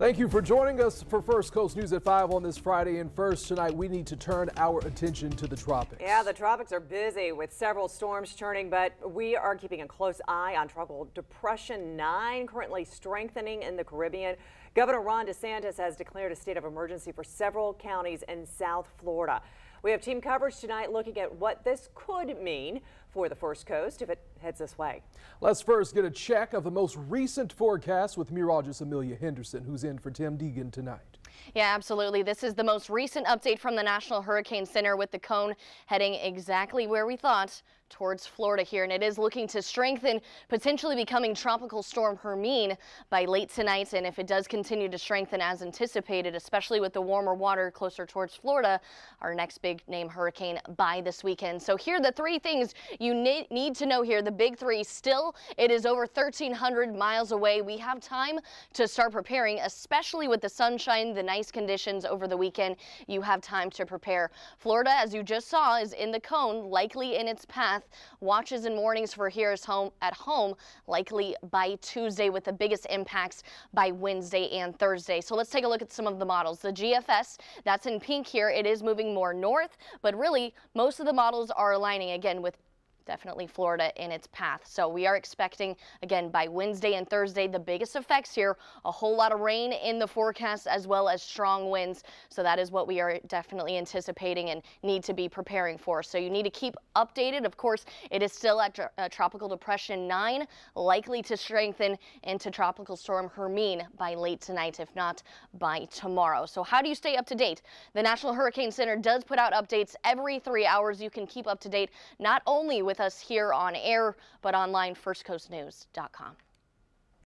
Thank you for joining us for First Coast News at 5 on this Friday. And first tonight, we need to turn our attention to the tropics. Yeah, the tropics are busy with several storms churning, but we are keeping a close eye on Tropical Depression 9 currently strengthening in the Caribbean. Governor Ron DeSantis has declared a state of emergency for several counties in South Florida. We have team coverage tonight looking at what this could mean for the First Coast if it heads this way. Let's first get a check of the most recent forecast with meteorologist Amelia Henderson, who's in for Tim Deegan tonight. Yeah, absolutely. This is the most recent update from the National Hurricane Center with the cone heading exactly where we thought towards Florida here, and it is looking to strengthen, potentially becoming Tropical Storm Hermine by late tonight. And if it does continue to strengthen as anticipated, especially with the warmer water closer towards Florida, our next big name hurricane by this weekend. So here are the three things you need to know here. The big three still, it is over 1,300 miles away. We have time to start preparing, especially with the sunshine, the nice conditions over the weekend. You have time to prepare. Florida, as you just saw, is in the cone, likely in its path. Watches and warnings for here is home at home, likely by Tuesday with the biggest impacts by Wednesday and Thursday. So let's take a look at some of the models. The GFS, that's in pink here. It is moving more north, but really most of the models are aligning again with definitely Florida in its path. So we are expecting, again, by Wednesday and Thursday, the biggest effects here, a whole lot of rain in the forecast as well as strong winds. So that is what we are definitely anticipating and need to be preparing for. So you need to keep updated. Of course, it is still at uh, Tropical Depression 9, likely to strengthen into Tropical Storm Hermine by late tonight, if not by tomorrow. So how do you stay up to date? The National Hurricane Center does put out updates every three hours. You can keep up to date not only with us here on air, but online, firstcoastnews.com.